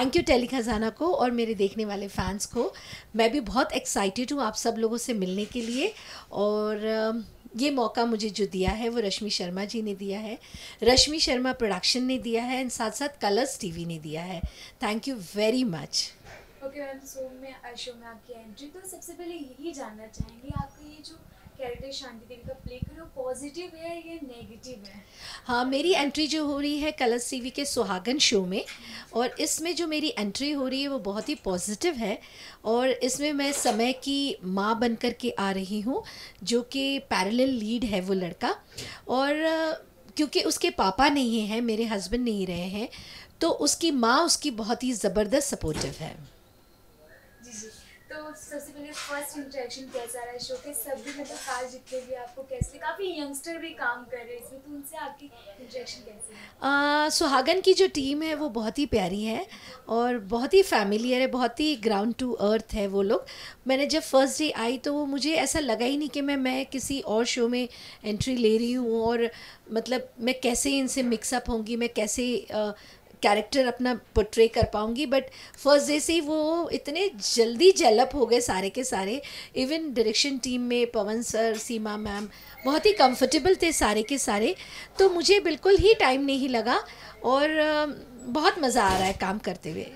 Thank you tele खजाना को और मेरे देखने वाले फैंस को। मैं भी बहुत एक्साइटेड हूँ आप सब लोगों से मिलने के लिए और ये मौका मुझे जो दिया है वो रश्मि शर्मा जी ने दिया है। रश्मि शर्मा प्रोडक्शन ने दिया है एंड साथ साथ कलर्स टीवी ने दिया है। Thank you very much okay ma'am so में शो में आपकी एंट्री तो सबसे पहले यही जानना चाहेंगे, आपका ये जो कैरेक्टर शांति देवी का प्ले करो। पॉजिटिव है या नेगेटिव है? हाँ मेरी एंट्री जो हो रही है कलर्स टीवी के सुहागन शो में, और इसमें जो मेरी एंट्री हो रही है वो बहुत ही पॉजिटिव है, और इसमें मैं समय की माँ बन कर के आ रही हूँ, जो कि पैरेलल लीड है वो लड़का। और, क्योंकि उसके पापा नहीं हैं, मेरे हस्बैंड नहीं रहे हैं तो उसकी माँ उसकी बहुत ही ज़बरदस्त सपोर्टिव है। तो सबसे पहले फ़र्स्ट इंटरेक्शन कैसा रहा शो के सभी मतलब कास्ट जितने भी आपको कैसे काफ़ी यंगस्टर भी काम कर रहे हैं इसमें तो उनसे आपकी इंटरेक्शन कैसी आ, सुहागन की जो टीम है वो बहुत ही प्यारी है और बहुत ही फैमिलियर है बहुत ही ग्राउंड टू अर्थ है वो लोग। मैंने जब फ़र्स्ट डे आई तो वो मुझे ऐसा लगा ही नहीं कि मैं मैं किसी और शो में एंट्री ले रही हूँ और मतलब मैं कैसे इनसे मिक्सअप होंगी मैं कैसे कैरेक्टर अपना पोट्रे कर पाऊँगी बट फ़र्स्ट डे से ही वो इतने जल्दी जेलअप हो गए सारे के सारे। इवन डायरेक्शन टीम में पवन सर सीमा मैम बहुत ही कंफर्टेबल थे सारे के सारे। तो मुझे बिल्कुल ही टाइम नहीं लगा और बहुत मज़ा आ रहा है काम करते हुए।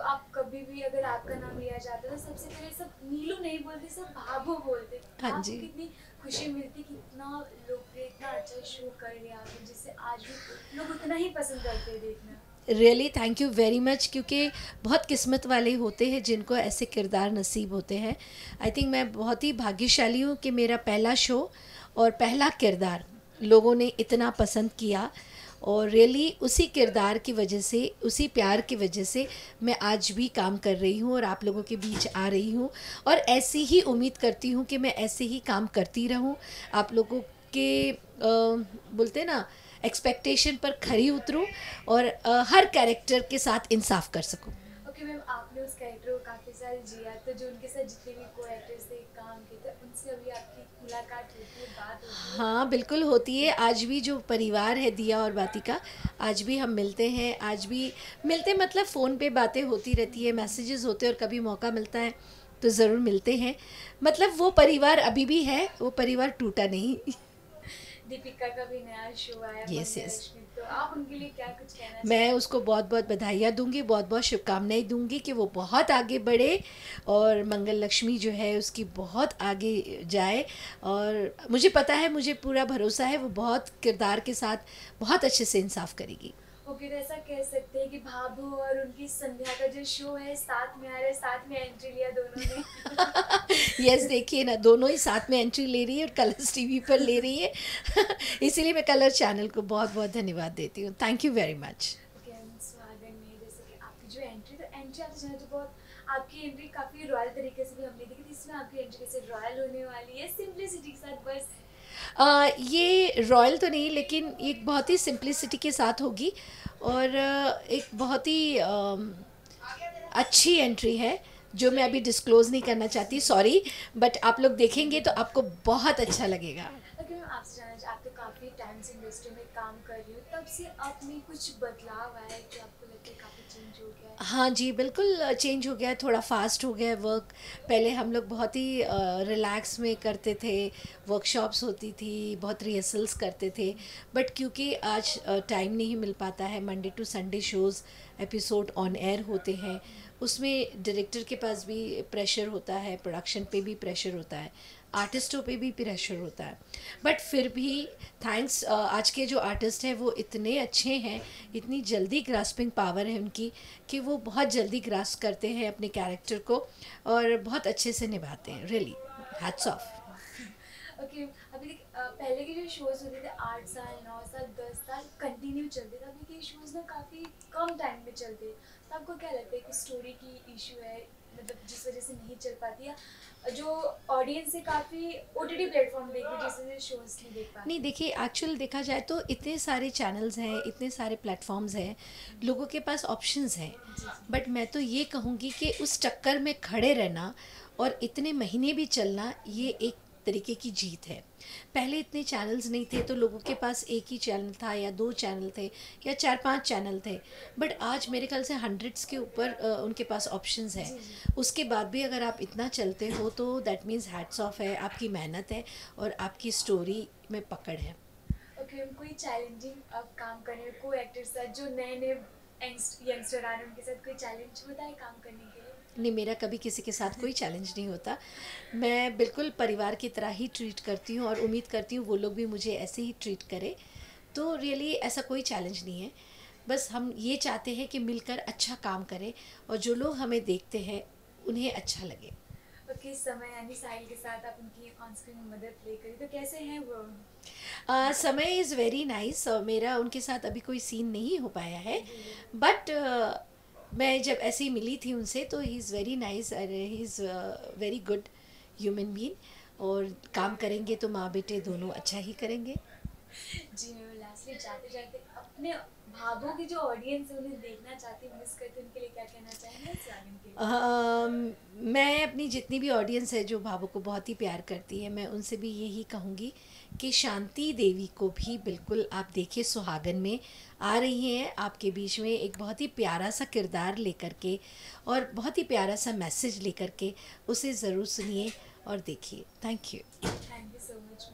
तो आप कभी भी अगर आपका नाम लिया जाता है तो सबसे पहले सब नीलू नहीं बोलते सब भाभो बोलते। हाँ जी। कितनी खुशी मिलती कि इतना लोकप्रिय इतना अच्छा शो कर रहे हैं आप जिससे आज भी लोग उतना ही पसंद करते हैं देखना। Really thank you very much क्योंकि बहुत किस्मत वाले होते हैं जिनको ऐसे किरदार नसीब होते हैं। आई थिंक मैं बहुत ही भाग्यशाली हूँ कि मेरा पहला शो और पहला किरदार लोगों ने इतना पसंद किया। और रियली उसी किरदार की वजह से उसी प्यार की वजह से मैं आज भी काम कर रही हूँ और आप लोगों के बीच आ रही हूँ। और ऐसी ही उम्मीद करती हूँ कि मैं ऐसे ही काम करती रहूँ। आप लोगों के अ, बोलते ना एक्सपेक्टेशन पर खरी उतरूँ और अ, हर कैरेक्टर के साथ इंसाफ कर सकूँ। ओके मैम आपने उस कैरेक्टर को काफ़ी जिया तो जो उनके साथ जितने भी को थे काम किए थे उनसे अभी आपकी है बिल्कुल होती है। आज भी जो परिवार है, दिया और बाती का आज भी हम मिलते हैं। आज भी मिलते मतलब फ़ोन पे बातें होती रहती है, मैसेजेस होते हैं और कभी मौका मिलता है तो ज़रूर मिलते हैं। मतलब वो परिवार अभी भी है, वो परिवार टूटा नहीं। दीपिका का भी नया शो आया Yes, yes. तो आप उनके लिए क्या कुछ कहना मैं उसको बहुत बहुत बधाइयाँ दूँगी बहुत बहुत शुभकामनाएँ दूँगी कि वो बहुत आगे बढ़े और मंगल लक्ष्मी जो है उसकी बहुत आगे जाए। और मुझे पता है मुझे पूरा भरोसा है वो बहुत किरदार के साथ बहुत अच्छे से इंसाफ करेगी। तो ऐसा कह सकते हैं कि भाभू और उनकी संध्या का जो शो है साथ में आ रहे साथ में एंट्री लिया दोनों ने। यस yes, देखिए ना दोनों ही साथ में एंट्री ले रही है और कलर्स टीवी पर ले रही है। इसीलिए मैं कलर चैनल को बहुत बहुत धन्यवाद देती हूँ। थैंक यू वेरी मच स्वागत में जैसे कि आपकी जो एंट्री तो एंट्री आपसे जाना तो बहुत आपकी एंट्री काफ़ी रॉयल तरीके से भी हमने देखी थी इसमें आपकी एंट्री कैसे रॉयल होने वाली है सिंपलिसिटी के साथ बस ये रॉयल तो नहीं, लेकिन एक बहुत ही सिंप्लिसिटी के साथ होगी और एक बहुत ही अच्छी एंट्री है, जो मैं अभी डिस्क्लोज नहीं करना चाहती सॉरी बट आप लोग देखेंगे तो आपको बहुत अच्छा लगेगा। मैम आपसे जानना आप तो काफ़ी टाइम से इंडस्ट्री में काम कर रही हो? तब से आप में कुछ बदलाव आया है जो आपको लगता है काफ़ी चेंज हो गया है? हाँ जी, बिल्कुल चेंज हो गया है, थोड़ा फास्ट हो गया है वर्क पहले हम लोग बहुत ही रिलैक्स में करते थे वर्कशॉप्स होती थी, बहुत रिहर्सल्स करते थे. बट क्योंकि आज टाइम नहीं मिल पाता है Monday to Sunday shows episode on air होते हैं. उसमें डायरेक्टर के पास भी प्रेशर होता है प्रोडक्शन पे भी प्रेशर होता है. आर्टिस्टों पे भी प्रेशर होता है। बट फिर भी थैंक्स आज के जो आर्टिस्ट हैं वो इतने अच्छे हैं, इतनी जल्दी ग्रास्पिंग पावर है उनकी कि वो बहुत जल्दी ग्रास्प करते हैं अपने कैरेक्टर को और बहुत अच्छे से निभाते हैं रियली हैट्स ऑफ़ ओके अभी पहले के जो शोज़ होते थे, आठ साल, नौ साल, दस साल कंटिन्यू चलते थे, अभी के शोज़ ना काफ़ी कम टाइम में चलते तो आपको क्या लगता है कि स्टोरी की इशू है मतलब जिस वजह से नहीं चल पाती है। जो ऑडियंस है काफ़ी ओ टी टी प्लेटफॉर्म देख रही जिस वजह से शोज़ नहीं देख पाती। नहीं देखिए एक्चुअल देखा जाए तो इतने सारे चैनल्स हैं इतने सारे प्लेटफॉर्म्स हैं लोगों के पास ऑप्शंस हैं। बट मैं तो ये कहूँगी कि उस चक्कर में खड़े रहना और इतने महीने भी चलना ये एक तरीके की जीत है। पहले इतने चैनल्स नहीं थे तो लोगों के पास एक ही चैनल था या दो चैनल थे या चार पाँच चैनल थे। बट आज मेरे ख्याल से हंड्रेड्स के ऊपर उनके पास ऑप्शंस हैं। उसके बाद भी अगर आप इतना चलते हो तो दैट मीन्स हैट्स ऑफ़ है आपकी मेहनत है और आपकी स्टोरी में पकड़ है। ओके कोई चैलेंजिंग काम करने में कोई एक्टर साथ जो नए नए यंगस्टर आ रहे हैं उनके साथ कोई चैलेंज होता है काम करने के लिए? नहीं मेरा कभी किसी के साथ कोई चैलेंज नहीं होता। मैं बिल्कुल परिवार की तरह ही ट्रीट करती हूँ और उम्मीद करती हूँ वो लोग भी मुझे ऐसे ही ट्रीट करें। तो रियली ऐसा कोई चैलेंज नहीं है। बस हम ये चाहते हैं कि मिलकर अच्छा काम करें और जो लोग हमें देखते हैं उन्हें अच्छा लगे। ओके समय यानी साहिल के साथ आप उनकी ऑन स्क्रीन मदद प्ले करी? तो कैसे हैं वो? आ, समय इज़ वेरी नाइस मेरा उनके साथ अभी कोई सीन नहीं हो पाया है। बट मैं जब ऐसे ही मिली थी उनसे तो he is very nice he is very good human being और काम करेंगे तो माँ बेटे दोनों अच्छा ही करेंगे। जी, मैं लास्टली जाते जाते अपने भाभों की जो ऑडियंस उन्हें देखना चाहती हूँ मिस करती उनके लिए क्या कहना चाहेंगे अम, मैं अपनी जितनी भी ऑडियंस है जो भावों को बहुत ही प्यार करती है मैं उनसे भी यही कहूँगी कि शांति देवी को भी बिल्कुल आप देखिए सुहागन में आ रही हैं आपके बीच में एक बहुत ही प्यारा सा किरदार लेकर के और बहुत ही प्यारा सा मैसेज लेकर के उसे ज़रूर सुनिए और देखिए। Thank you thank you so much